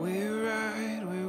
We ride, we